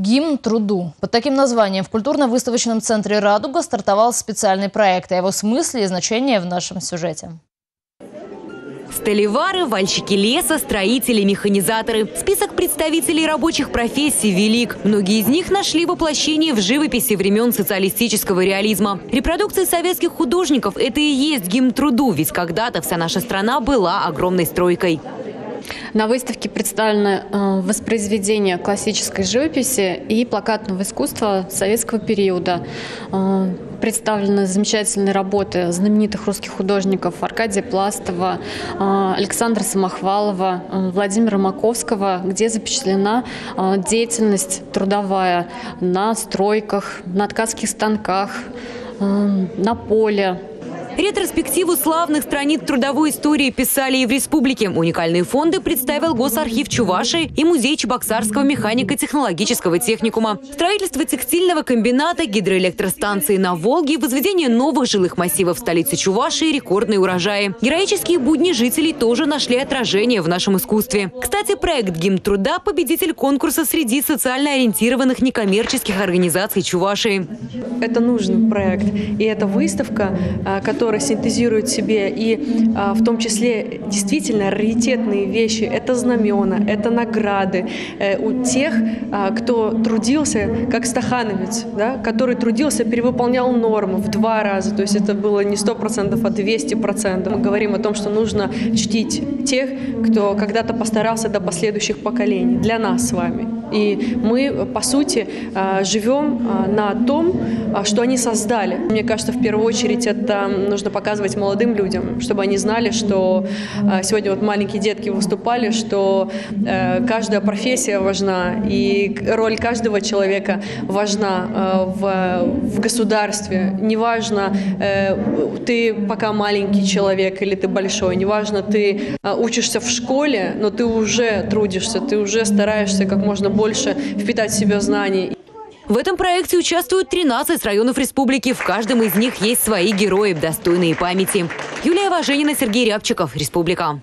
Гимн труду. Под таким названием в культурно-выставочном центре «Радуга» стартовал специальный проект. О его смысле и значении в нашем сюжете. Столевары, вальщики леса, строители, механизаторы. Список представителей рабочих профессий велик. Многие из них нашли воплощение в живописи времен социалистического реализма. Репродукции советских художников – это и есть гимн труду, ведь когда-то вся наша страна была огромной стройкой. На выставке представлены э, воспроизведения классической живописи и плакатного искусства советского периода. Э, представлены замечательные работы знаменитых русских художников Аркадия Пластова, э, Александра Самохвалова, Владимира Маковского, где запечатлена деятельность трудовая на стройках, на ткацких станках, на поле, Ретроспективу славных страниц трудовой истории писали и в республике. Уникальные фонды представил Госархив Чуваши и Музей Чебоксарского механико-технологического техникума. Строительство текстильного комбината, гидроэлектростанции на Волге, возведение новых жилых массивов в столице Чуваши и рекордные урожаи. Героические будни жителей тоже нашли отражение в нашем искусстве. Кстати, проект «Гимн труда» – победитель конкурса среди социально ориентированных некоммерческих организаций Чувашии. Это нужный проект. И это выставка, а, которая который синтезирует в себе и а, в том числе действительно раритетные вещи. Это знамена, это награды э, у тех, а, кто трудился, как Стахановец, да, который трудился, перевыполнял норму в два раза. То есть это было не 100%, а 200%. Мы говорим о том, что нужно чтить тех, кто когда-то постарался до последующих поколений, для нас с вами. И мы, по сути, а, живем а, на том, а, что они создали. Мне кажется, в первую очередь это нужно показывать молодым людям, чтобы они знали, что сегодня вот маленькие детки выступали, что э, каждая профессия важна, и роль каждого человека важна в, в государстве. Неважно, э, ты пока маленький человек или ты большой, неважно, ты учишься в школе, но ты уже трудишься, ты уже стараешься как можно больше впитать в себя знаний. В этом проекте участвуют 13 районов республики. В каждом из них есть свои герои, достойные памяти. Юлия Важенина, Сергей Рябчиков, Республика.